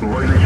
Войны.